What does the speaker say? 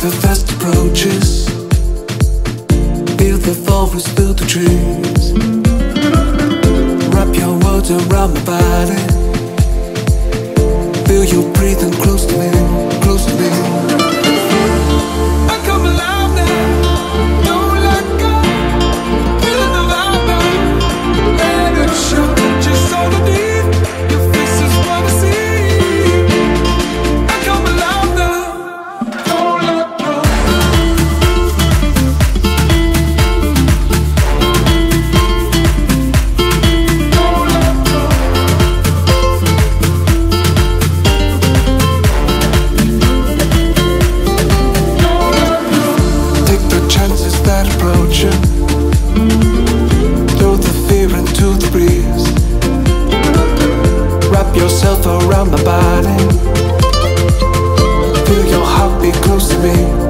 the fast approaches. Feel the forest, feel the trees. Wrap your world around my body. Feel you breathing around my body. Feel your heartbeat close to me.